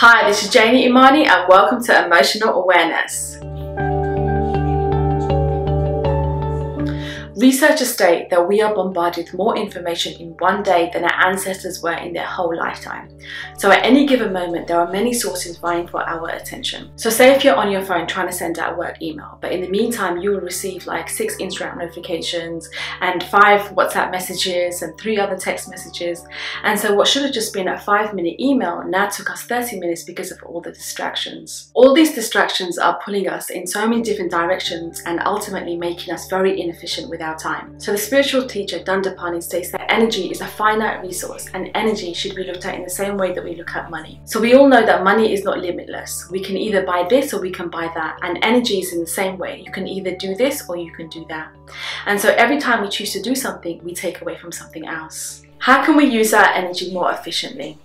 Hi, this is Janey Imaani and welcome to Emotional Awareness. Researchers state that we are bombarded with more information in one day than our ancestors were in their whole lifetime. So at any given moment, there are many sources vying for our attention. So say if you're on your phone trying to send out a work email, but in the meantime, you will receive like six Instagram notifications and five WhatsApp messages and three other text messages. And so what should have just been a five minute email now took us 30 minutes because of all the distractions. All these distractions are pulling us in so many different directions and ultimately making us very inefficient with our time. So the spiritual teacher Dandapani states that energy is a finite resource and energy should be looked at in the same way that we look at money. So we all know that money is not limitless. We can either buy this or we can buy that and energy is in the same way. You can either do this or you can do that. And so every time we choose to do something, we take away from something else. How can we use our energy more efficiently?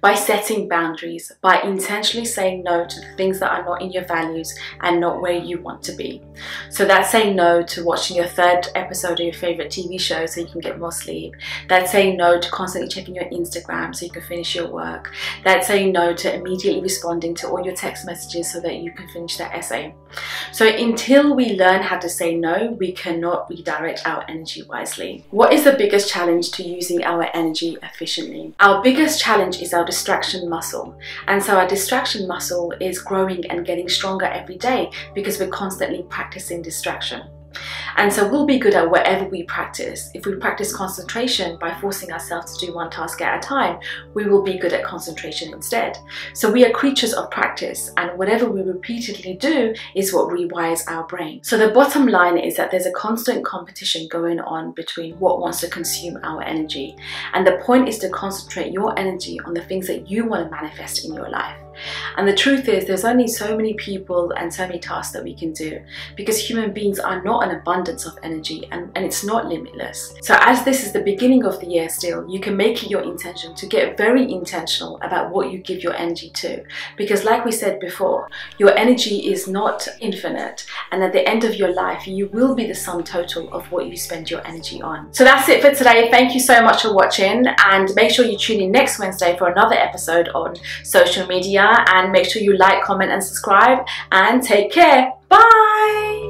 By setting boundaries, by intentionally saying no to the things that are not in your values and not where you want to be. So that's saying no to watching your third episode of your favorite TV show so you can get more sleep. That's saying no to constantly checking your Instagram so you can finish your work. That's saying no to immediately responding to all your text messages so that you can finish that essay. So until we learn how to say no, we cannot redirect our energy wisely. What is the biggest challenge to using our energy efficiently? Our biggest challenge is our distraction muscle. And so our distraction muscle is growing and getting stronger every day because we're constantly practicing distraction. And so we'll be good at whatever we practice. If we practice concentration by forcing ourselves to do one task at a time, we will be good at concentration instead. So we are creatures of practice and whatever we repeatedly do is what rewires our brain. So the bottom line is that there's a constant competition going on between what wants to consume our energy. And the point is to concentrate your energy on the things that you want to manifest in your life. And the truth is, there's only so many people and so many tasks that we can do because human beings are not an abundance of energy and, and it's not limitless. So, as this is the beginning of the year still, you can make it your intention to get very intentional about what you give your energy to. Because, like we said before, your energy is not infinite, and at the end of your life, you will be the sum total of what you spend your energy on. So, that's it for today. Thank you so much for watching, and make sure you tune in next Wednesday for another episode on social media and make sure you like, comment and subscribe and take care. Bye!